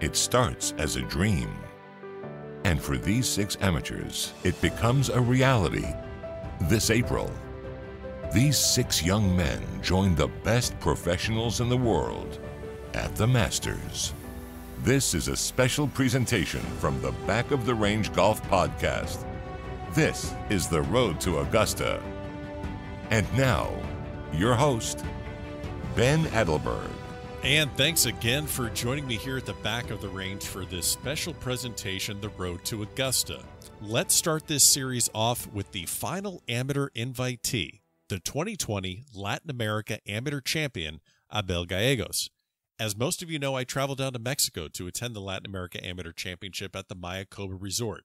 It starts as a dream. And for these six amateurs, it becomes a reality this April. These six young men join the best professionals in the world at the Masters. This is a special presentation from the Back of the Range Golf Podcast. This is the road to Augusta. And now, your host, Ben Adelberg. And thanks again for joining me here at the back of the range for this special presentation, The Road to Augusta. Let's start this series off with the final amateur invitee, the 2020 Latin America Amateur Champion, Abel Gallegos. As most of you know, I traveled down to Mexico to attend the Latin America Amateur Championship at the Mayakoba Resort.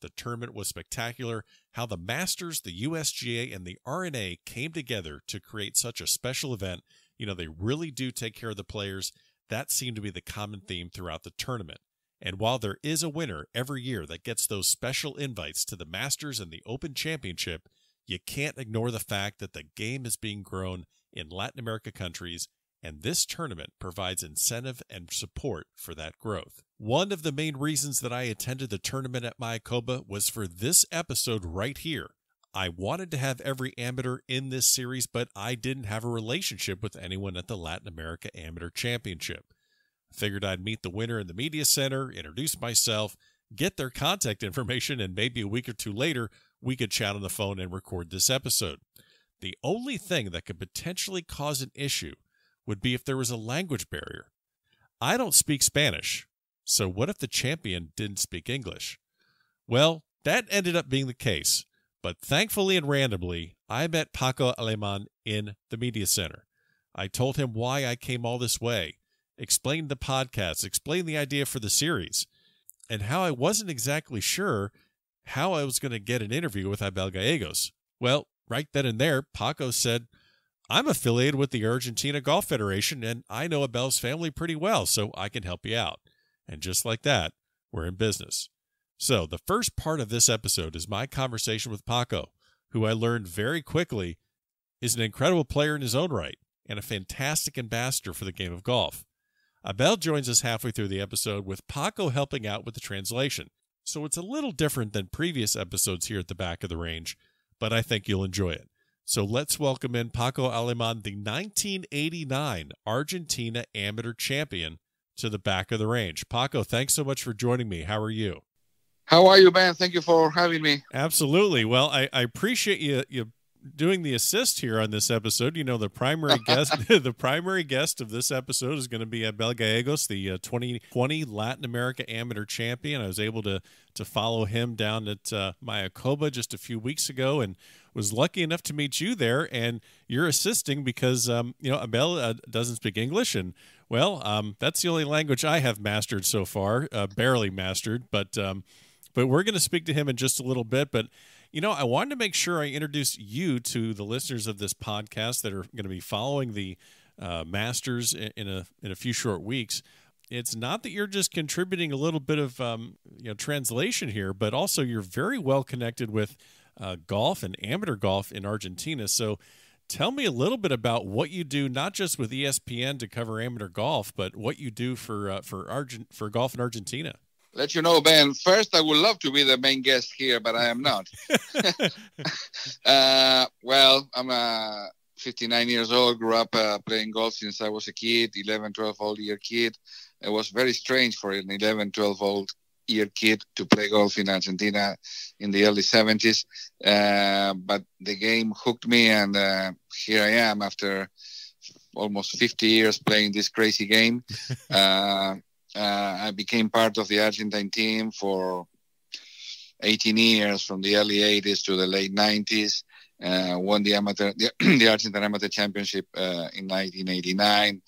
The tournament was spectacular. How the Masters, the USGA, and the R&A came together to create such a special event you know, they really do take care of the players. That seemed to be the common theme throughout the tournament. And while there is a winner every year that gets those special invites to the Masters and the Open Championship, you can't ignore the fact that the game is being grown in Latin America countries, and this tournament provides incentive and support for that growth. One of the main reasons that I attended the tournament at Mayakoba was for this episode right here I wanted to have every amateur in this series, but I didn't have a relationship with anyone at the Latin America Amateur Championship. I figured I'd meet the winner in the media center, introduce myself, get their contact information, and maybe a week or two later, we could chat on the phone and record this episode. The only thing that could potentially cause an issue would be if there was a language barrier. I don't speak Spanish, so what if the champion didn't speak English? Well, that ended up being the case. But thankfully and randomly, I met Paco Aleman in the media center. I told him why I came all this way, explained the podcast, explained the idea for the series, and how I wasn't exactly sure how I was going to get an interview with Abel Gallegos. Well, right then and there, Paco said, I'm affiliated with the Argentina Golf Federation and I know Abel's family pretty well, so I can help you out. And just like that, we're in business. So, the first part of this episode is my conversation with Paco, who I learned very quickly is an incredible player in his own right and a fantastic ambassador for the game of golf. Abel joins us halfway through the episode with Paco helping out with the translation. So it's a little different than previous episodes here at the back of the range, but I think you'll enjoy it. So let's welcome in Paco Aleman, the 1989 Argentina Amateur Champion, to the back of the range. Paco, thanks so much for joining me. How are you? How are you, Ben? Thank you for having me. Absolutely. Well, I, I appreciate you you doing the assist here on this episode. You know, the primary guest the primary guest of this episode is going to be Abel Gallegos, the uh, 2020 Latin America Amateur Champion. I was able to to follow him down at uh, Mayakoba just a few weeks ago, and was lucky enough to meet you there. And you're assisting because um, you know Abel uh, doesn't speak English, and well, um, that's the only language I have mastered so far, uh, barely mastered, but. Um, but we're going to speak to him in just a little bit. But, you know, I wanted to make sure I introduce you to the listeners of this podcast that are going to be following the uh, Masters in a in a few short weeks. It's not that you're just contributing a little bit of um, you know translation here, but also you're very well connected with uh, golf and amateur golf in Argentina. So, tell me a little bit about what you do, not just with ESPN to cover amateur golf, but what you do for uh, for Argent for golf in Argentina let you know, Ben. First, I would love to be the main guest here, but I am not. uh, well, I'm uh, 59 years old, grew up uh, playing golf since I was a kid, 11, 12 old year kid. It was very strange for an 11, 12 old year kid to play golf in Argentina in the early 70s. Uh, but the game hooked me, and uh, here I am after almost 50 years playing this crazy game. Uh, uh, I became part of the Argentine team for 18 years, from the early 80s to the late 90s. Uh, won the amateur, the, the Argentine Amateur Championship uh, in 1989.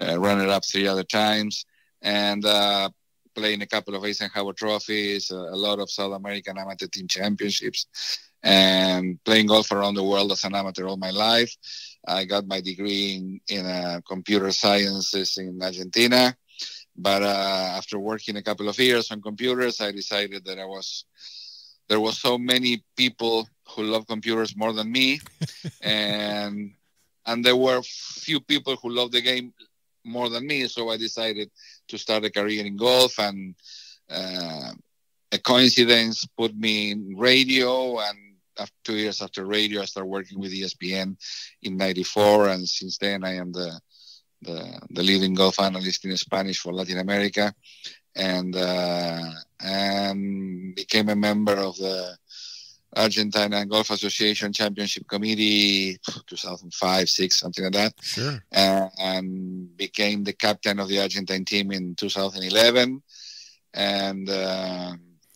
Uh, runner up three other times, and uh, playing a couple of Eisenhower trophies, a lot of South American Amateur Team Championships, and playing golf around the world as an amateur all my life. I got my degree in, in uh, computer sciences in Argentina but uh, after working a couple of years on computers, I decided that I was there was so many people who love computers more than me, and and there were few people who love the game more than me. So I decided to start a career in golf, and uh, a coincidence put me in radio. And after two years after radio, I started working with ESPN in '94, and since then I am the the, the leading golf analyst in Spanish for Latin America, and uh, and became a member of the Argentina Golf Association Championship Committee, 2005, six, something like that. Sure. Uh, and became the captain of the Argentine team in 2011, and uh,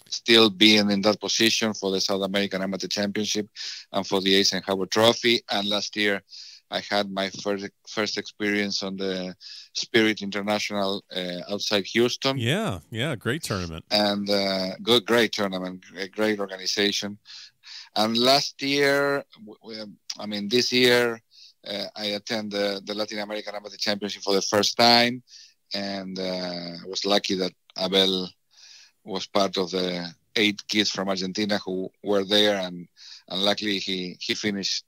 still being in that position for the South American Amateur Championship and for the Eisenhower Trophy. And last year, I had my first first experience on the Spirit International uh, outside Houston. Yeah, yeah, great tournament. And uh, good, great tournament, a great organization. And last year, I mean, this year, uh, I attended the, the, Latin American Amateur Championship for the first time, and uh, I was lucky that Abel was part of the eight kids from Argentina who were there, and, and luckily he he finished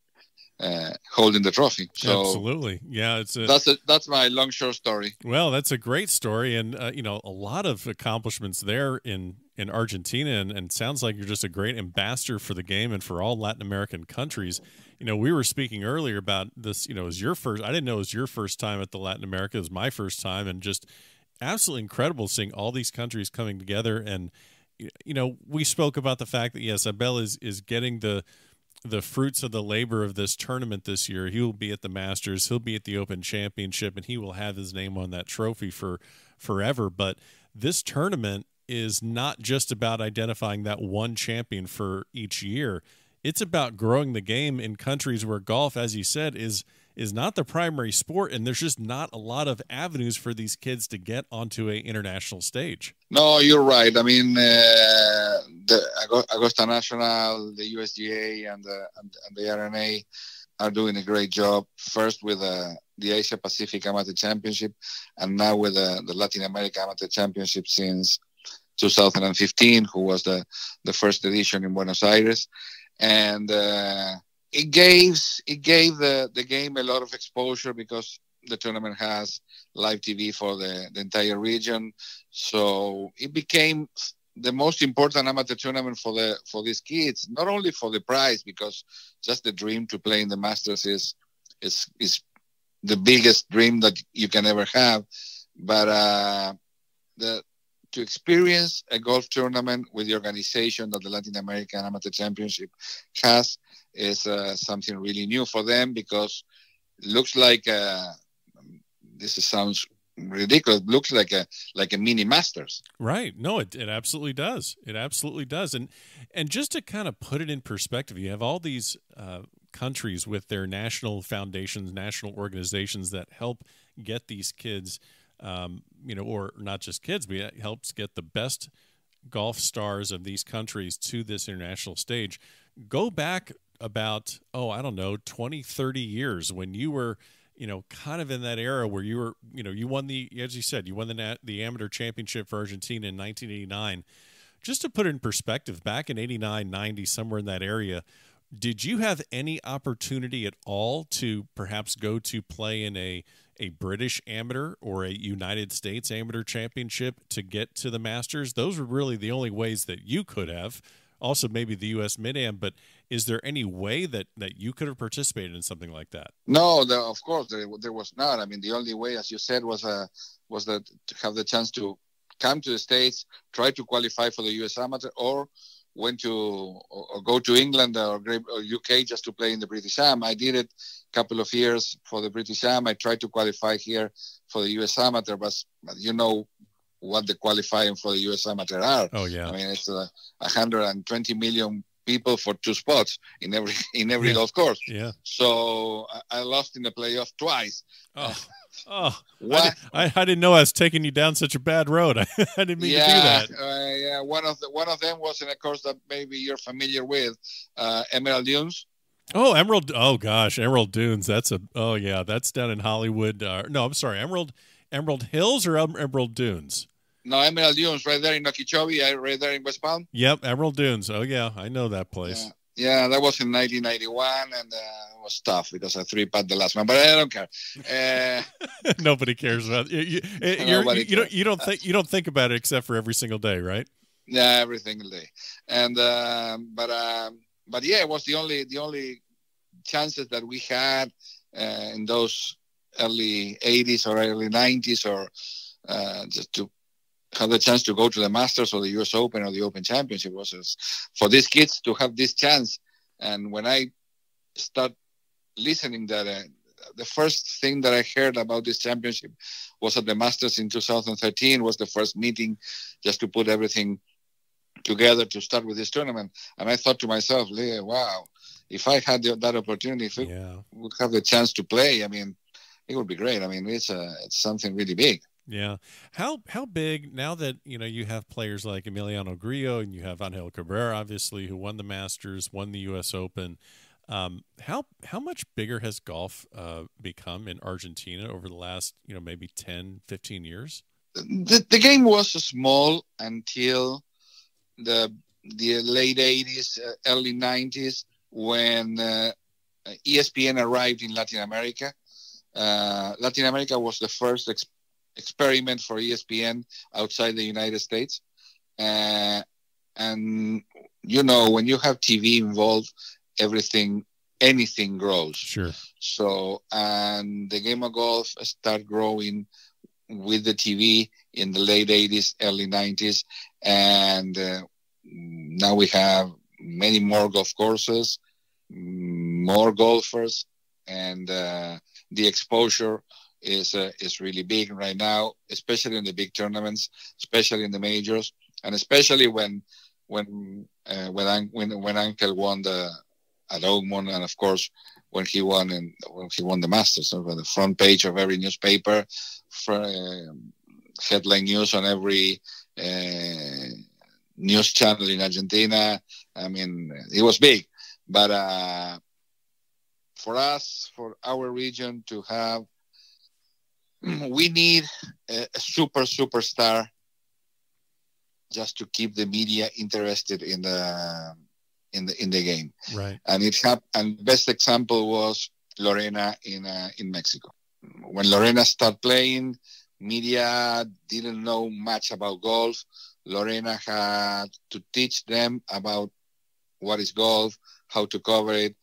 uh, holding the trophy. So absolutely, yeah, it's a, that's a, that's my long short story. Well, that's a great story, and uh, you know a lot of accomplishments there in in Argentina, and, and sounds like you're just a great ambassador for the game and for all Latin American countries. You know, we were speaking earlier about this. You know, it was your first. I didn't know it was your first time at the Latin America. It was my first time, and just absolutely incredible seeing all these countries coming together. And you know, we spoke about the fact that yes, Abel is is getting the the fruits of the labor of this tournament this year. He will be at the Masters, he'll be at the Open Championship, and he will have his name on that trophy for forever. But this tournament is not just about identifying that one champion for each year. It's about growing the game in countries where golf, as you said, is is not the primary sport, and there's just not a lot of avenues for these kids to get onto a international stage. No, you're right. I mean, uh, the Augusta National, the USGA, and the and, and the R&A are doing a great job. First with uh, the Asia Pacific Amateur Championship, and now with uh, the Latin America Amateur Championship since 2015, who was the the first edition in Buenos Aires, and uh, it gave it gave the, the game a lot of exposure because the tournament has live TV for the, the entire region. So it became the most important amateur tournament for the for these kids, not only for the prize, because just the dream to play in the Masters is is is the biggest dream that you can ever have. But uh, the to experience a golf tournament with the organization that the Latin American Amateur Championship has is uh, something really new for them because it looks like uh, this sounds ridiculous looks like a like a mini masters. Right. No it, it absolutely does. It absolutely does. And and just to kind of put it in perspective you have all these uh, countries with their national foundations national organizations that help get these kids um, you know or not just kids but it helps get the best golf stars of these countries to this international stage. Go back about oh i don't know 20 30 years when you were you know kind of in that era where you were you know you won the as you said you won the the amateur championship for argentina in 1989 just to put it in perspective back in 89 90 somewhere in that area did you have any opportunity at all to perhaps go to play in a a British amateur or a United States amateur championship to get to the Masters? Those were really the only ways that you could have also maybe the U.S. Mid Am. But is there any way that that you could have participated in something like that? No, the, of course there, there was not. I mean, the only way, as you said, was uh, was that to have the chance to come to the states, try to qualify for the U.S. Amateur, or went to or go to England or, or UK just to play in the British Am. I did it a couple of years for the British Am. I tried to qualify here for the US Amateur, but, but you know what the qualifying for the US Amateur are. Oh yeah. I mean, it's uh, 120 million people for two spots in every in every yeah. golf course. Yeah. So I, I lost in the playoff twice. Oh. Oh, I, I, I, didn't know I was taking you down such a bad road. I, I didn't mean yeah, to do that. Uh, yeah, one of the, one of them was in a course that maybe you're familiar with, uh, Emerald Dunes. Oh, Emerald. Oh gosh, Emerald Dunes. That's a. Oh yeah, that's down in Hollywood. Uh, no, I'm sorry, Emerald Emerald Hills or Emerald Dunes. No, Emerald Dunes, right there in Okeechobee, right there in West Palm. Yep, Emerald Dunes. Oh yeah, I know that place. Yeah, that was in 1991, and uh, it was tough because I three putt the last one. But I don't care. Uh, Nobody cares about you. You, you, you don't. You don't think. You don't think about it except for every single day, right? Yeah, every single day. And um, but um, but yeah, it was the only the only chances that we had uh, in those early 80s or early 90s, or uh, just to have the chance to go to the Masters or the U.S. Open or the Open Championship was for these kids to have this chance. And when I start listening that uh, the first thing that I heard about this championship was at the Masters in 2013 was the first meeting just to put everything together to start with this tournament. And I thought to myself, wow, if I had the, that opportunity, if yeah. would have the chance to play, I mean, it would be great. I mean, it's a, it's something really big. Yeah. How how big now that you know you have players like Emiliano Grillo and you have Angel Cabrera, obviously, who won the Masters, won the U.S. Open. Um, how how much bigger has golf uh, become in Argentina over the last you know maybe 10, 15 years? The, the game was small until the the late 80s, uh, early 90s when uh, ESPN arrived in Latin America. Uh, Latin America was the first experiment for ESPN outside the United States. Uh, and you know, when you have TV involved, everything, anything grows. Sure. So, and the game of golf started growing with the TV in the late 80s, early 90s. And uh, now we have many more golf courses, more golfers, and uh, the exposure is uh, is really big right now, especially in the big tournaments, especially in the majors, and especially when when uh, when when when Angel won the at Oakmont, and of course when he won and when he won the Masters, so the front page of every newspaper, for, uh, headline news on every uh, news channel in Argentina. I mean, it was big, but uh, for us, for our region to have we need a, a super superstar just to keep the media interested in the in the in the game. Right. And it happened. And best example was Lorena in uh, in Mexico. When Lorena started playing, media didn't know much about golf. Lorena had to teach them about what is golf, how to cover it,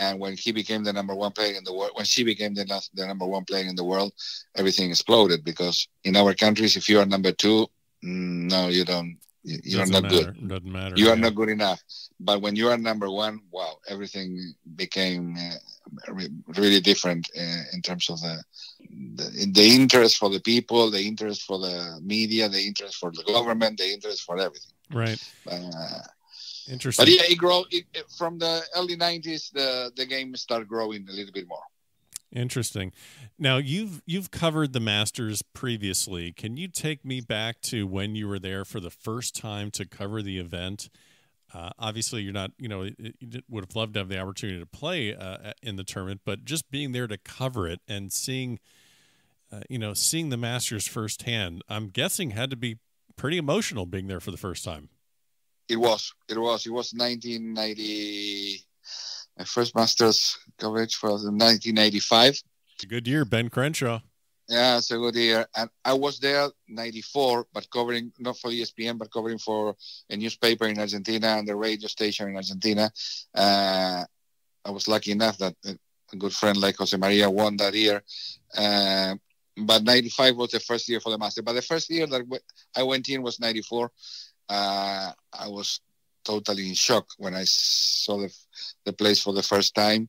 and when he became the number one player in the world, when she became the, the number one player in the world, everything exploded because in our countries, if you are number two, mm, no, you don't. You, are not matter. good. Doesn't matter. You yeah. are not good enough. But when you are number one, wow, everything became uh, really different uh, in terms of the, the the interest for the people, the interest for the media, the interest for the government, the interest for everything. Right. Uh, Interesting. But yeah, it grow it, from the early '90s. The the game started growing a little bit more. Interesting. Now you've you've covered the Masters previously. Can you take me back to when you were there for the first time to cover the event? Uh, obviously, you're not. You know, you would have loved to have the opportunity to play uh, in the tournament, but just being there to cover it and seeing, uh, you know, seeing the Masters firsthand, I'm guessing had to be pretty emotional being there for the first time. It was. It was. It was 1990. My first Masters coverage was in 1985. a good year, Ben Crenshaw. Yeah, it's a good year. And I was there 94, but covering not for ESPN, but covering for a newspaper in Argentina and the radio station in Argentina. Uh, I was lucky enough that a good friend like Jose Maria won that year. Uh, but 95 was the first year for the Master. But the first year that I went in was 94 uh, I was totally in shock when I saw the, the place for the first time.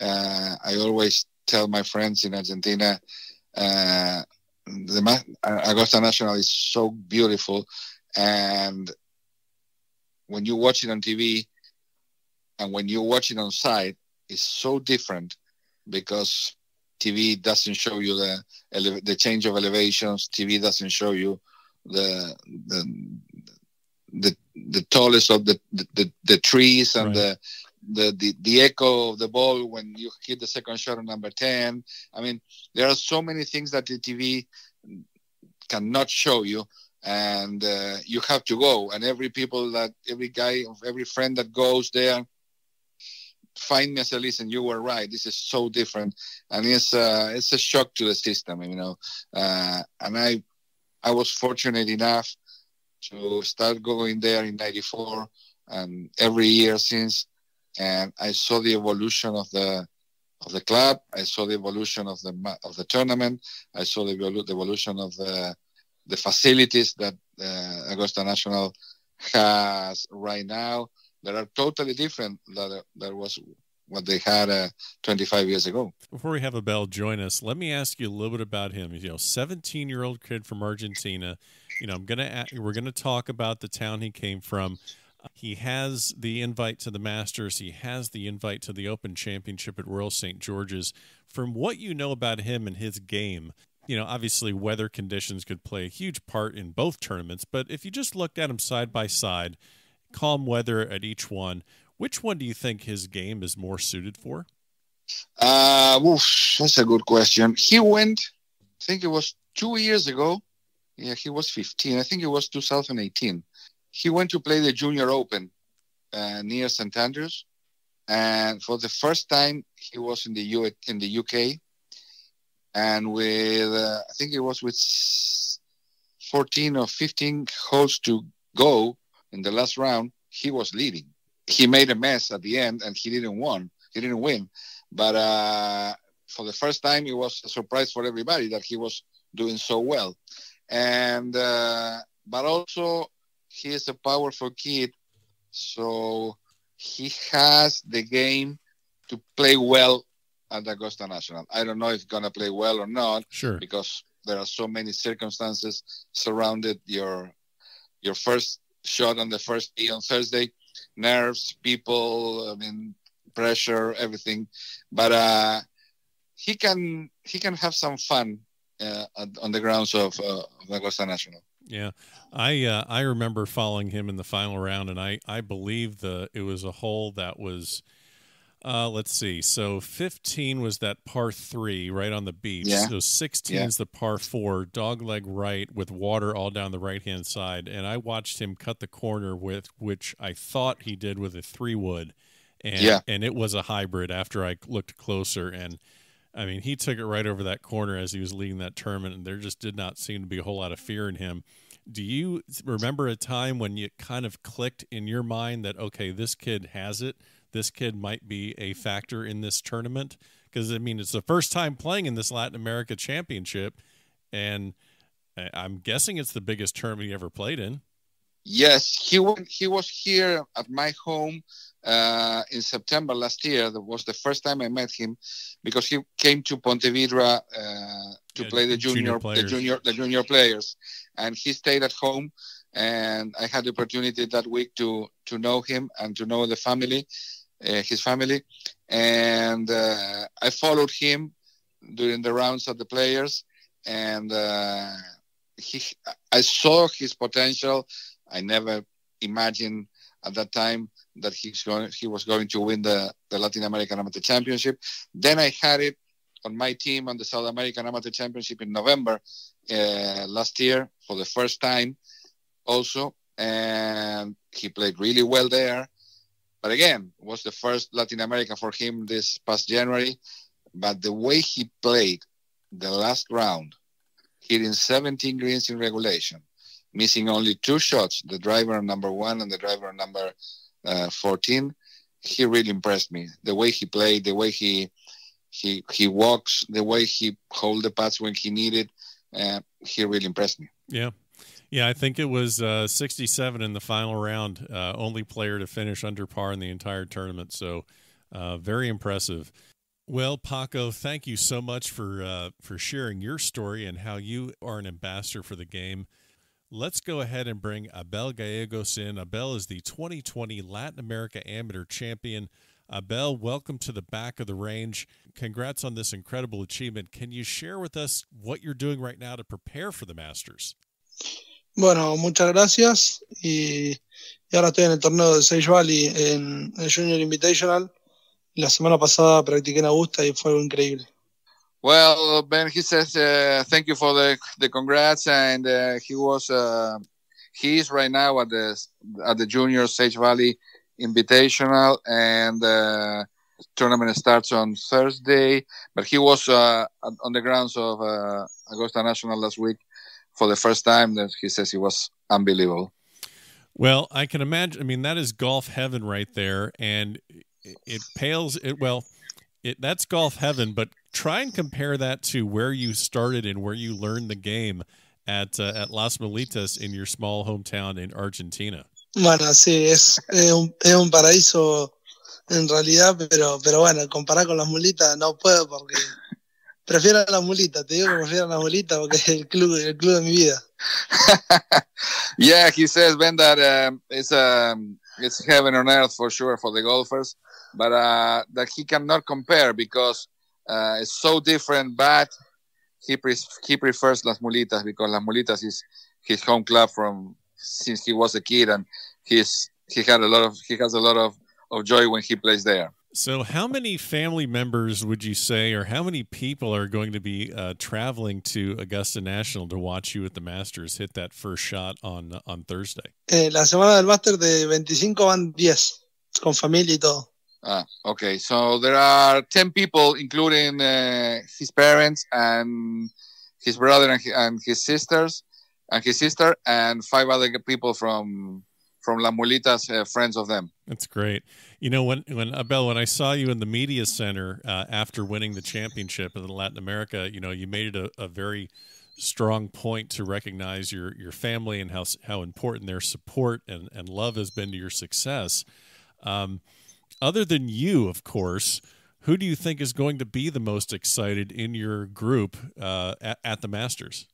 Uh, I always tell my friends in Argentina, uh, the Augusta National is so beautiful, and when you watch it on TV and when you watch it on site, it's so different because TV doesn't show you the the change of elevations. TV doesn't show you the the the the tallest of the the, the trees and right. the, the the the echo of the ball when you hit the second shot on number 10 i mean there are so many things that the tv cannot show you and uh, you have to go and every people that every guy of every friend that goes there find me and say, "Listen, you were right. This is so different," and it's uh, it's a shock to the system, you know. Uh, and I I was fortunate enough to start going there in '94 and every year since, and I saw the evolution of the of the club. I saw the evolution of the of the tournament. I saw the, the evolution of the the facilities that uh, Augusta National has right now that are totally different that that was what they had uh, 25 years ago. Before we have Abel join us, let me ask you a little bit about him. You know, 17 year old kid from Argentina. You know, I'm gonna we're gonna talk about the town he came from. He has the invite to the Masters. He has the invite to the Open Championship at Royal St. George's. From what you know about him and his game, you know, obviously weather conditions could play a huge part in both tournaments, but if you just looked at them side by side, calm weather at each one, which one do you think his game is more suited for? Uh, oof, that's a good question. He went, I think it was two years ago. Yeah, he was 15. I think it was 2018. He went to play the Junior Open uh, near St Andrews, and for the first time he was in the U in the UK and with uh, I think it was with 14 or 15 holes to go in the last round, he was leading. He made a mess at the end, and he didn't win. He didn't win, but uh, for the first time, it was a surprise for everybody that he was doing so well. And uh, but also, he is a powerful kid, so he has the game to play well at Augusta National. I don't know if to play well or not. Sure. Because there are so many circumstances surrounded your your first shot on the first day on Thursday, nerves, people, I mean, pressure, everything. But uh, he can he can have some fun uh, on the grounds of, uh, Augusta National. Yeah, I uh, I remember following him in the final round, and I I believe the it was a hole that was uh, let's see. So 15 was that par three right on the beach. Yeah. So 16 yeah. is the par four, dog leg right with water all down the right hand side. And I watched him cut the corner with which I thought he did with a three wood. And, yeah. and it was a hybrid after I looked closer. And I mean, he took it right over that corner as he was leading that tournament. And there just did not seem to be a whole lot of fear in him. Do you remember a time when you kind of clicked in your mind that, okay, this kid has it? This kid might be a factor in this tournament because I mean it's the first time playing in this Latin America Championship, and I'm guessing it's the biggest tournament he ever played in. Yes, he went, he was here at my home uh, in September last year. That was the first time I met him because he came to Ponte Vedra uh, to yeah, play the junior, junior the junior the junior players, and he stayed at home. And I had the opportunity that week to to know him and to know the family uh, his family, and uh, I followed him during the rounds of the players, and uh, he, I saw his potential. I never imagined at that time that he's going, he was going to win the, the Latin American Amateur Championship. Then I had it on my team on the South American Amateur Championship in November uh, last year for the first time, also, and he played really well there. But again, was the first Latin America for him this past January. But the way he played the last round, hitting 17 greens in regulation, missing only two shots, the driver number one and the driver number uh, 14, he really impressed me. The way he played, the way he he he walks, the way he hold the putts when he needed, uh, he really impressed me. Yeah, yeah, I think it was uh, 67 in the final round, uh, only player to finish under par in the entire tournament. So, uh, very impressive. Well, Paco, thank you so much for uh, for sharing your story and how you are an ambassador for the game. Let's go ahead and bring Abel Gallegos in. Abel is the 2020 Latin America Amateur Champion. Abel, welcome to the back of the range. Congrats on this incredible achievement. Can you share with us what you're doing right now to prepare for the Masters? Bueno, muchas gracias. Y, ahora estoy en el torneo de Sage Valley en el Junior Invitational. La semana pasada practiqué en Augusta y fue increíble. Well, Ben, he says uh, thank you for the the congrats, and uh, he was uh, he is right now at the at the Junior Sage Valley Invitational, and uh, tournament starts on Thursday, but he was uh, on the grounds of uh, Augusta National last week for the first time. That he says it was unbelievable. Well, I can imagine. I mean, that is golf heaven right there, and it pales. It well, it that's golf heaven. But try and compare that to where you started and where you learned the game at uh, at Las Mulitas in your small hometown in Argentina. Bueno, sí, es, es, un, es un paraíso en realidad, pero, pero bueno, comparar con las mulitas no puedo porque prefiero las mulitas, te digo que prefiero las mulitas porque es el club, el club de mi vida. yeah, he says, Ben, that um, it's, um, it's heaven on earth for sure for the golfers, but uh, that he cannot compare because uh, it's so different, but he, pre- he prefers Las Mulitas because Las Mulitas is his home club from since he was a kid and he's he had a lot of he has a lot of of joy when he plays there. So, how many family members would you say, or how many people are going to be uh, traveling to Augusta National to watch you at the Masters hit that first shot on on Thursday? Eh, la semana del Master de 25 van 10, con familia y todo. Ah, okay. So there are 10 people, including uh, his parents and his brother and his, and his sisters, and his sister, and five other people from from La Mulitas, uh, friends of them. That's great. You know, when when Abel, when I saw you in the media center uh, after winning the championship in Latin America, you know, you made it a, a, very strong point to recognize your your family and how how important their support and and love has been to your success. Um, other than you, of course, who do you think is going to be the most excited in your group uh, at, at the Masters?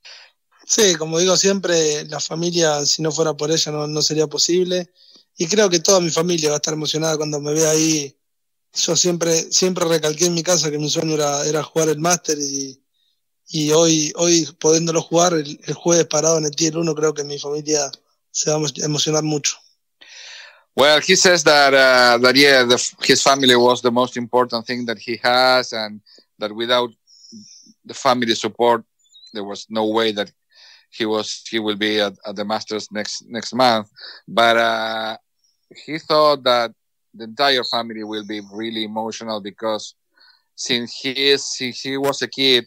Sí, como digo siempre, la familia, si no fuera por ella, no, no, sería posible. Y creo que toda mi familia va a estar emocionada cuando me vea ahí. Yo siempre, siempre recalqué en mi casa que mi sueño era, era jugar el máster y, y hoy, hoy pudiéndolo jugar el, el, jueves parado en el Tier 1, creo que mi familia se va a emocionar mucho. Well, he says that, uh, that yeah, the, his family was the most important thing that he has, and that without the family support, there was no way that he was he will be at, at the Masters next next month. But uh, he thought that the entire family will be really emotional because since he is since he was a kid,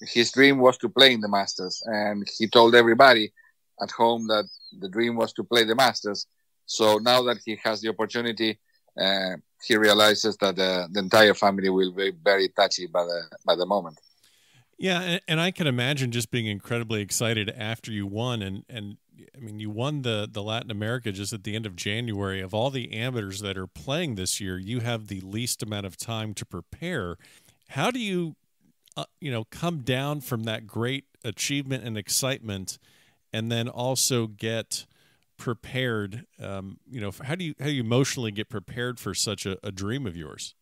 his dream was to play in the Masters, and he told everybody at home that the dream was to play the Masters. So now that he has the opportunity, uh, he realizes that the, the entire family will be very touchy by the by the moment. Yeah, and, I can imagine just being incredibly excited after you won, and and I mean you won the the Latin America just at the end of January. Of all the amateurs that are playing this year, you have the least amount of time to prepare. How do you, uh, you know, come down from that great achievement and excitement, and then also get prepared? Um, you know, how do you how do you emotionally get prepared for such a, a dream of yours?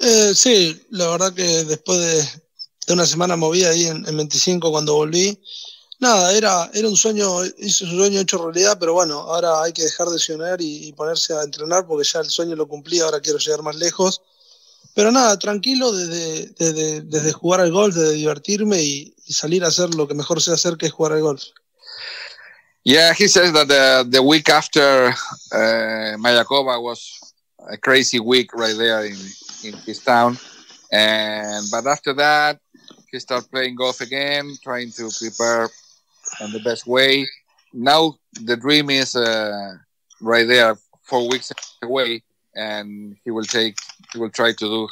Eh, sí, la verdad que después de de una semana movida ahí en, en 25 cuando volví. Nada, era, era un sueño, hice un sueño hecho realidad, pero bueno, ahora hay que dejar de soñar y, ponerse a entrenar porque ya el sueño lo cumplí, ahora quiero llegar más lejos. Pero nada, tranquilo desde, desde, desde jugar al golf, desde divertirme y, y, salir a hacer lo que mejor sé hacer, que es jugar al golf. Yeah, he says that the, the week after uh, Mayakoba was a crazy week right there in, in his town. And but after that, he started playing golf again, trying to prepare in the best way. Now the dream is uh, right there, four weeks away, and he will take, he will try to do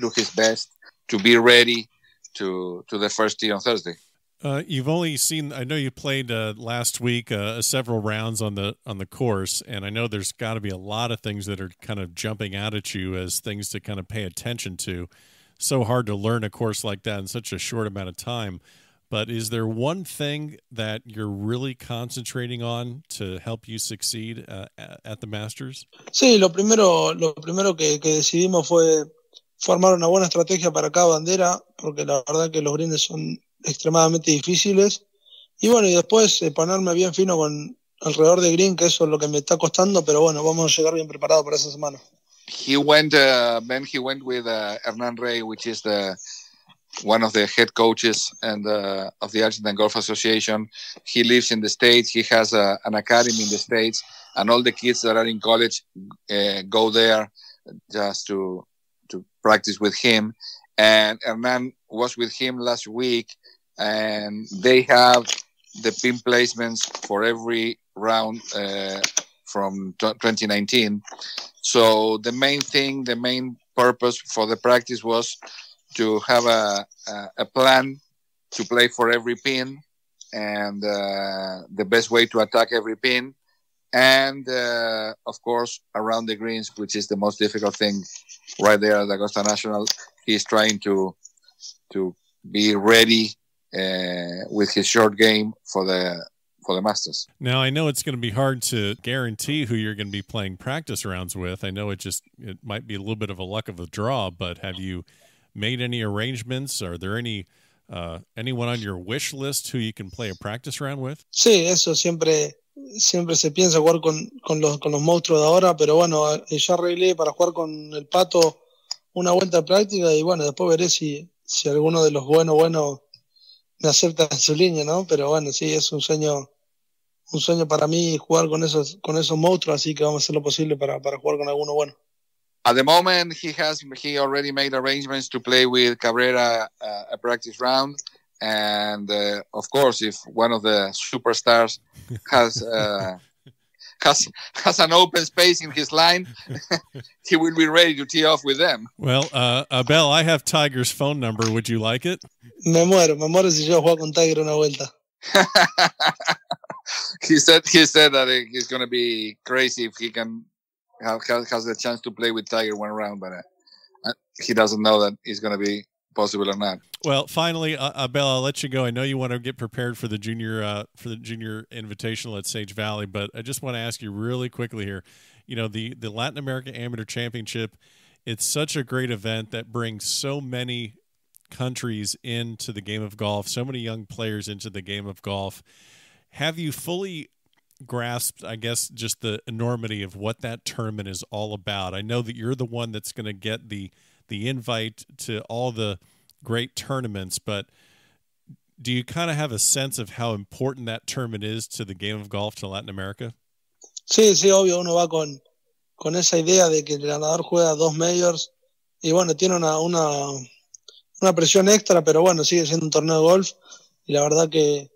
do his best to be ready to to the first tee on Thursday. Uh, you've only seen. I know you played uh, last week uh, several rounds on the on the course, and I know there's got to be a lot of things that are kind of jumping out at you as things to kind of pay attention to so hard to learn a course like that in such a short amount of time. But is there one thing that you're really concentrating on to help you succeed uh, at the Masters? Sí, lo primero, lo primero que, que, decidimos fue formar una buena estrategia para cada bandera, porque la verdad que los greens son extremadamente difíciles. Y bueno, y después eh, ponerme bien fino con alrededor de green, que eso es lo que me está costando, pero bueno, vamos a llegar bien preparados para esa semana. He went uh, Ben. He went with uh, Hernan Rey, which is the one of the head coaches and uh, of the Argentine Golf Association. He lives in the states. He has a, an academy in the states, and all the kids that are in college uh, go there just to to practice with him. And Hernan was with him last week, and they have the pin placements for every round uh, from 2019. So the main thing, the main purpose for the practice was to have a, a, a plan to play for every pin and uh, the best way to attack every pin. And uh, of course, around the greens, which is the most difficult thing right there at Augusta National, he's trying to to be ready uh, with his short game for the for the Masters. Now I know it's going to be hard to guarantee who you're going to be playing practice rounds with. I know it just it might be a little bit of a luck of a draw, but have you made any arrangements? Are there any uh, anyone on your wish list who you can play a practice round with? Sí, eso siempre siempre se piensa jugar con, con, los, con los monstruos de ahora, pero bueno, ya arreglé para jugar con el pato una vuelta de práctica y bueno, después veré si, si alguno de los buenos, buenos me acepta en su línea, ¿no? Pero bueno, sí, es un sueño, un sueño para mí jugar con esos, con esos monstruos, así que vamos a hacer lo posible para, para jugar con alguno bueno. At the moment, he has he already made arrangements to play with Cabrera uh, a practice round, and uh, of course, if one of the superstars has uh, has has an open space in his line, he will be ready to tee off with them. Well, uh, Abel, I have Tiger's phone number. Would you like it? Me muero, me muero si yo juego con Tiger una vuelta. he said he said that he's going to be crazy if he can have, has the chance to play with Tiger one round, but uh, he doesn't know that he's going to be possible or not. Well, finally, uh, Abel, I'll let you go. I know you want to get prepared for the junior uh, for the junior invitational at Sage Valley, but I just want to ask you really quickly here. You know, the the Latin America Amateur Championship. It's such a great event that brings so many countries into the game of golf, so many young players into the game of golf. Have you fully grasped, I guess, just the enormity of what that tournament is all about? I know that you're the one that's going to get the the invite to all the great tournaments, but do you kind of have a sense of how important that tournament is to the game of golf to Latin America? Sí, sí, obvio, uno va con, con esa idea de que el ganador juega dos majors y bueno, tiene una, una, una presión extra, pero bueno, sigue siendo un torneo de golf y la verdad que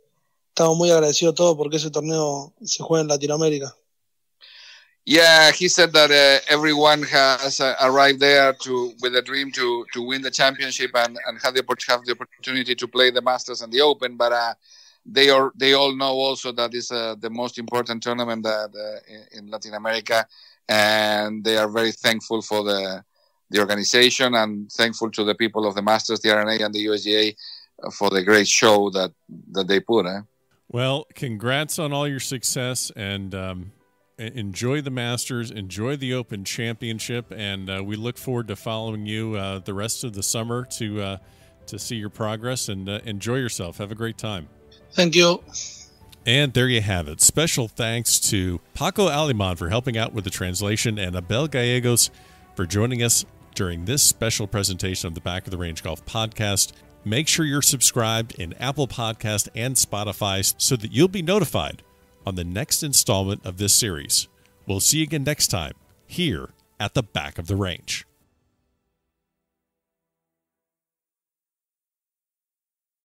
estamos muy agradecidos todos porque ese torneo se juega en Latinoamérica. Yeah, he said that uh, everyone has uh, arrived there to with a dream to to win the championship and and have the have the opportunity to play the Masters and the Open, but uh, they are they all know also that is uh, the most important tournament that uh, in Latin America, and they are very thankful for the the organization and thankful to the people of the Masters, the R&A, and the USGA for the great show that that they put. Eh? Well, congrats on all your success and. Um enjoy the Masters, enjoy the Open Championship, and uh, we look forward to following you uh, the rest of the summer to uh, to see your progress and uh, enjoy yourself. Have a great time. Thank you. And there you have it. Special thanks to Paco Aleman for helping out with the translation and Abel Gallegos for joining us during this special presentation of the Back of the Range Golf podcast. Make sure you're subscribed in Apple Podcast and Spotify so that you'll be notified on the next installment of this series. We'll see you again next time here at the back of the range.